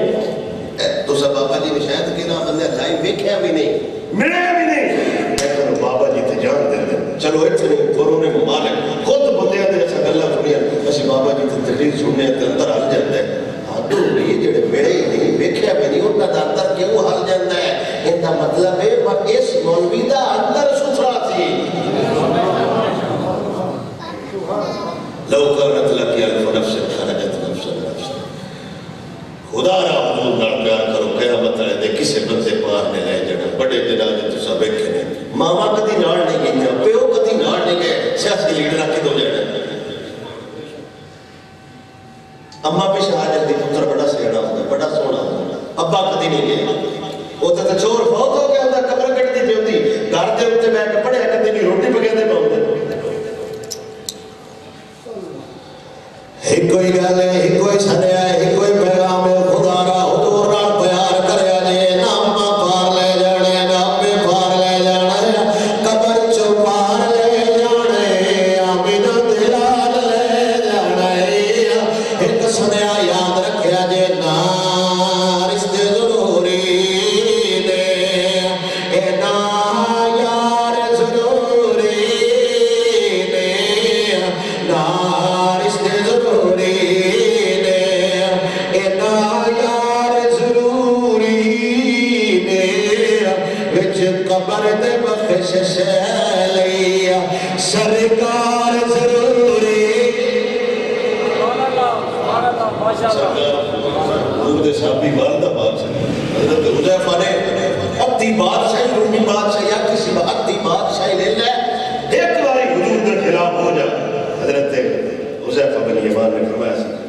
ਤੁਸੀਂ ਬਾਬਾ ਜੀ ਨੇ ਸ਼ਾਇਦ ਕਿਹਨਾਂ ਬੰਦੇ ਲਾਈਵ ਵੇਖਿਆ ਵੀ ਨਹੀਂ ਮਿਲਿਆ ਵੀ ਨਹੀਂ ਲੇਕਿਨ ਬਾਬਾ ਜੀ ਤੇ ਜਾਨ ਦਿੰਦੇ ਚਲੋ ਇੱਥੇ ਨਹੀਂ ਗੁਰੂ ਨੇ ਮਾਲਕ ਖੁਦ ਬੰਦਿਆਂ ਦੇ ਅਸਾਂ ਗੱਲਾਂ ਸੁਣੀਆਂ ਅਸੀਂ ਬਾਬਾ ਜੀ ਦੀ ਤਕਰੀਰ ਸੁਣਨੇ ਤੇ ਅੰਦਰ ਹਲ ਜਾਂਦਾ ਹੈ ਆਦੂ ਵੀ ਜਿਹੜੇ ਮਿਲੇ ਨਹੀਂ ਵੇਖਿਆ ਵੀ ਨਹੀਂ ਉਹਨਾਂ ਦਾ ਅੰਦਰ ਕਿਉਂ ਹਲ ਜਾਂਦਾ ਹੈ ਇਹਦਾ ਮਤਲਬ ਹੈ ਪਰ ਇਸ ਮੌਲਵੀ ਦਾ ਅੰਦਰ ਸੁਥਰਾ ਸੀ ਲੋ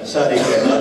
s-a reclamat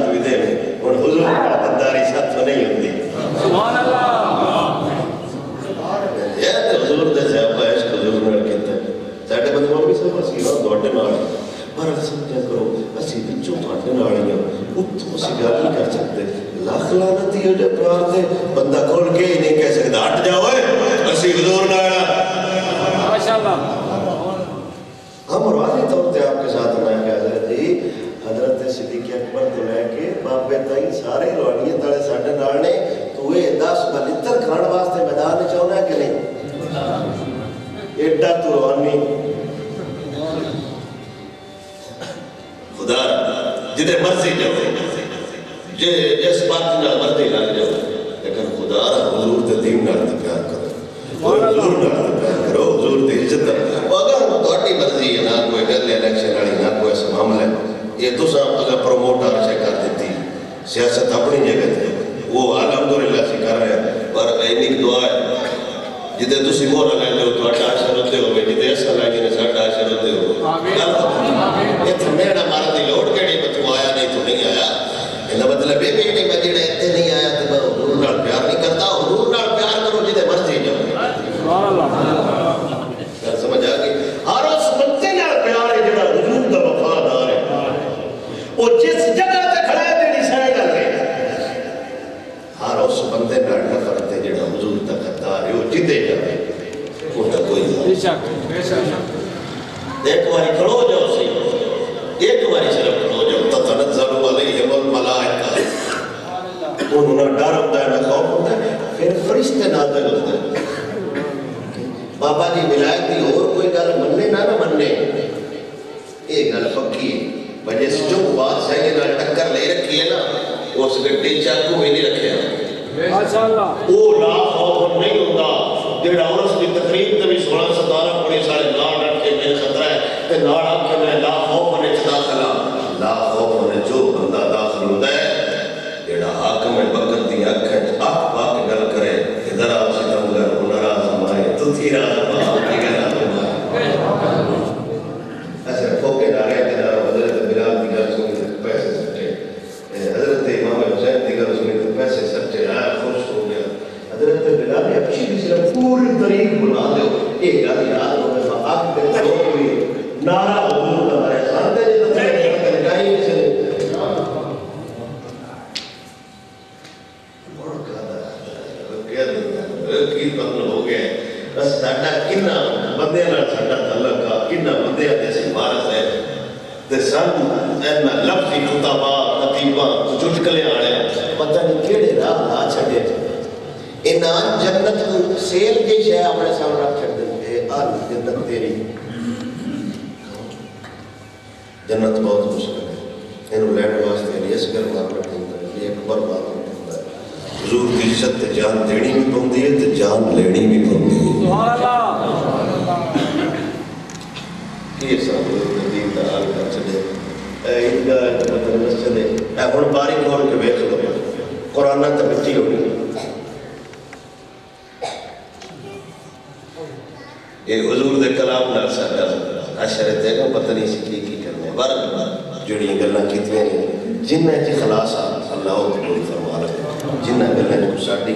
ਸਾਨੂੰ ਇਹਨਾਂ ਲਫ਼ਜ਼ੀ ਖੁਤਾਬਾ ਖਤੀਬਾ ਚੁਟਕਲੇ ਆੜਿਆ ਪਤਾ ਨਹੀਂ ਕਿਹੜੇ ਰਾਹ ਲਾ ਛੱਡੇ ਇਹਨਾਂ ਜੰਨਤ ਨੂੰ ਸੇਲ ਕੇ ਸ਼ੈ ਆਪਣੇ ਸਾਹਮਣੇ ਰੱਖ ਛੱਡ ਦਿੰਦੇ ਆਹ ਜੰਨਤ ਤੇਰੀ ਜੰਨਤ ਬਹੁਤ ਮੁਸ਼ਕਲ ਹੈ ਇਹਨੂੰ ਲੈਣ ਵਾਸਤੇ ਰਿਸ ਕਰਨਾ ਪੈਂਦਾ ਹੈ ਇਹ ਅਕਬਰ ਬਾਤ ਹੁੰਦਾ ਹੈ ਹਜ਼ੂਰ ਦੀ ਇੱਜ਼ਤ ਤੇ ਜਾਨ ਦੇਣੀ ਵੀ ਪੈਂਦੀ ਹੈ ਤੇ ਜਾਨ ਲੈਣੀ ਵੀ ਪੈਂਦੀ ਹੈ ਸੁਭਾਨ तो प्रवृत्ति होगी ये कलाम नाल अशर पता नहीं इसकी की करने गल्ला कीतियाँ ने। जिन्ना च खलासा अल्लाह फरमा जिन्ना गल्ला साडी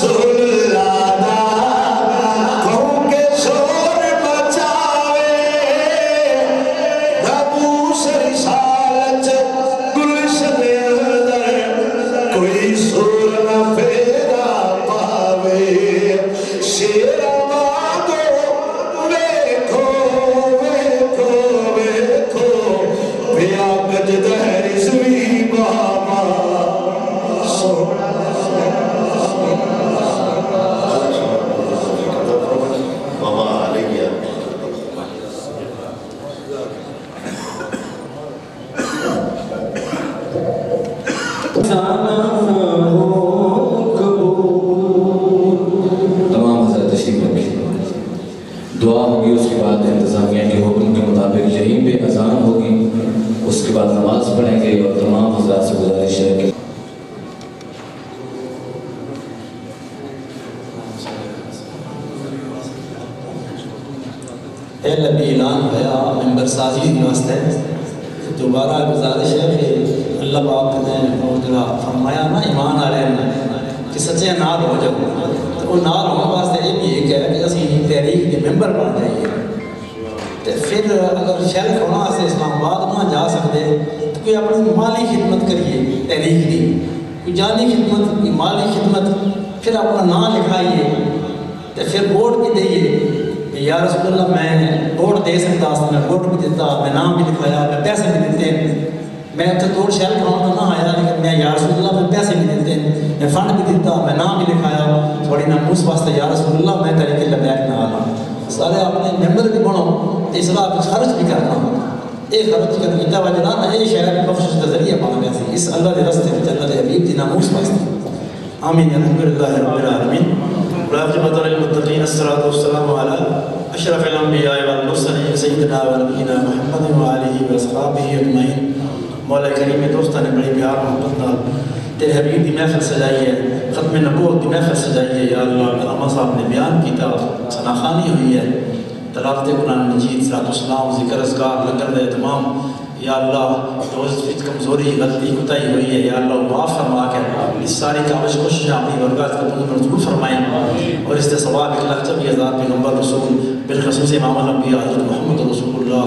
तमाम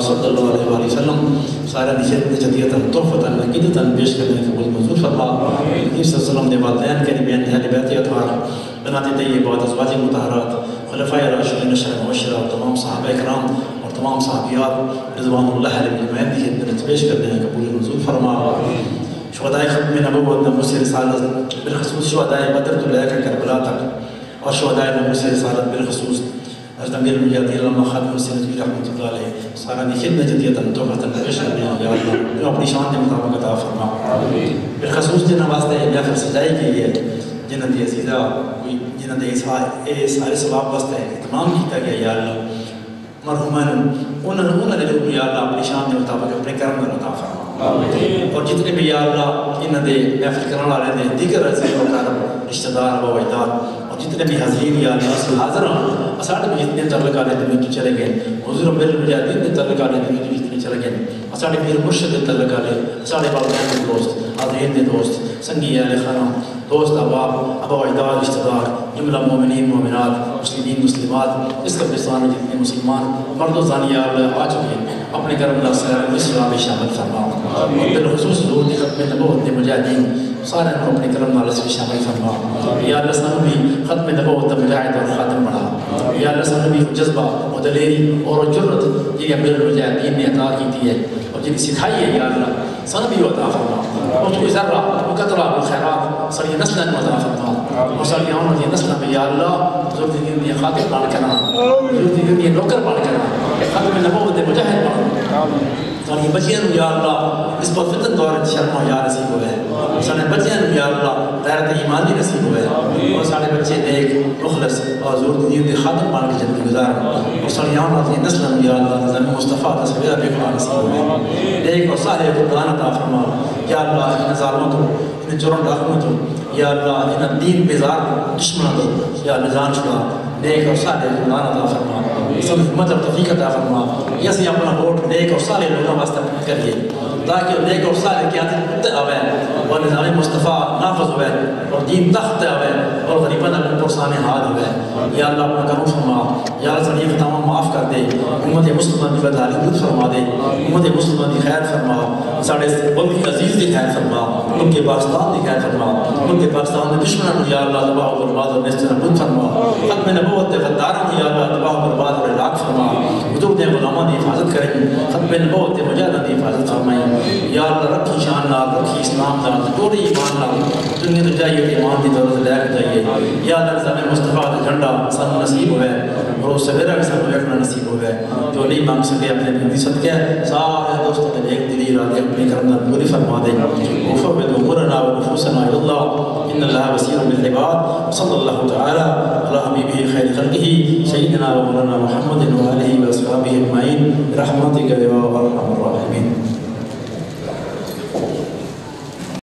सल्लल्लाहु अलैहि वसल्लम सारा निशत जदियतन, तोहफतन नकीदतन पेश करने के कबूल मंजूर फरमा। सल्लल्लाहु ने वालदैन के अहल बैत अतहार बनाते तय्यबात अज़वाज मुतहरात खलफाए राशिदीन शर मुबशरा और तमाम सहाबा कराम और तमाम साहबियात की खिदमत पेश करने हैं कबूल मंजूर फरमा। शुहदाए ख़त्म नबूवत नबूस रिसालत, बिलखसूस शुहदाए बदर तो लेकर करबला तक, और शुहदाए नबूस रिसालत, बिलखसूस हज़रत अमीर खादिम सैयद रहमतुल्लाह अलैह सारा की खिदमत जदियतन तोहफतन पेश करने हैं जो अपनी शान के मुताबिक अता फरमा बिलखसूस जिन्हें वास्ते महफिल सजाई गई है जिन्हें दी अजीज़ा कोई जिन्हें दे ये सारे सवाब वास्ते इतमाम किया गया या अल्लाह मरहुमन उन्होंने उन्होंने जो या अल्लाह अपनी शान के मुताबिक अपने कर्म में अता फरमा और जितने भी या अल्लाह इन्हों के महफिल करने वाले ने दीगर वकार रिश्तेदार व अजदाद और जितने भी हाजिर या अल्लाह हाजिर हों साढ़े में जितने तल्लक आने दुनिया तो चले गए। हजूर बिल मुजाहिदीन ने तल्लक आने तो जितने चले गए। साढ़े पीर मुर्शद के तल्लक आने साढ़े बाबा के दोस्त हाजरीन के दोस्त संगी अल खाना दोस्त अहबाब अबा अजदाद रिश्तेदार जुमला मोमिन मोमिनात मुस्लिम मुस्लिमात इस कब्रिस्तान में जितने मुसलमान मर्द जानिया आ चुके हैं अपने कर्म इस्लाम में शामिल फरमा। बिलखसूस दूर की खत्म नबूत के मुजाहिदीन सारे को अपने कर्म नाल में शामिल फरमा। या अल्लाह सानू भी खत्म नबूत मुजाहिद और खातम बना। या अल्लाह सानू भी जज्बा और दलेरी और जुर्रत ये अमीर मुजाहिदीन ने अता की है। या अल्लाह सानू भी अता फरमा और कोई जर्रा वो कतरा वो खैरात सारी नस्ल में अता फरमा और सारी आने वाली नस्ल में या अल्लाह ज़रूरत की दुनिया खातिर बन करना ज़रूरत की दुनिया नौकर बन करना खत्म नबूत के मुजाहिद बन सारी बच्चियाँ या अल्लाह इस पर फितन दौर शर्मा या गैरत ईमानी नसीब होवे और सारे बच्चे नेक मुखलस और ज़रूरत दीन के खातिर बन के ज़िंदगी गुजार। और आने वाली नस्ल या अल्लाह नज़म मुस्तफ़ा का सवेरा बेखुदा नसीब होवे नेक और सारे कुरान अता फरमा। या अल्लाह इन जालिमों को इन जुर्म डाकुओं को या अल्लाह इन दीन बेजार दुश्मनों को या निजान छुड़ा। नेक और सारे कुरान अता फरमा। सब हिम्मत और तफीक अता फरमा। ये सी अपना वोट नेक और सारे लोगों वास्ते करिए। सारे क्या आवे और निज़ाम मुस्तफ़ा नाफज हुए और दीन तख्त आवे और गरीबा का पुरसाने हाल हुआ या अल्लाह अपना करो फरमा या सड़ी खतामा माफ़ कर दे उम्मत मुसलमान की बदाली दूध फरमा दे उम्मत मुसलमान की खैर फरमा साढ़े मुल्क अज़ीज़ की खैर फरमा उनके पाकिस्तान की खैर फरमा उनके पाकिस्तान के दुश्मनों को या अल्लाह तबाह बर्बाद और निश्चय दूध फरमा खत्म नबूवत के गद्दारों को या अल्लाह तबाह बर्बाद और लाख फरमा हजूर गुलामा की हिफाजत करें खत्म नबूवत के मुजाहिदों की हिफाजत फरमाई या रखी शान नाल रखी, इस्लाम नाल ईमान नाल दुनिया तो तो ईमान की दौलत लैके जाइए। या अल्लाह मुस्तफ़ा का झंडा सन नसीब हुआ और उस सवेरा भी सानू देखना नसीब हुआ जो नहीं मांग सके, अपने बिंदी सदके, सारे दोस्तों के नेक दिली इरादे अपनी करना पूरी फरमा दे। वफ़ब उमरना व नफूसना इल्लाह इन अल्लाह बसीर बिल इबाद। सल्लल्लाहु तआला अला हबीबिही खैर खल्किही सय्यिदना व मौलाना आलिहि व अस्हाबिहि अजमईन रहमतिक या अरहमर राहिमीन।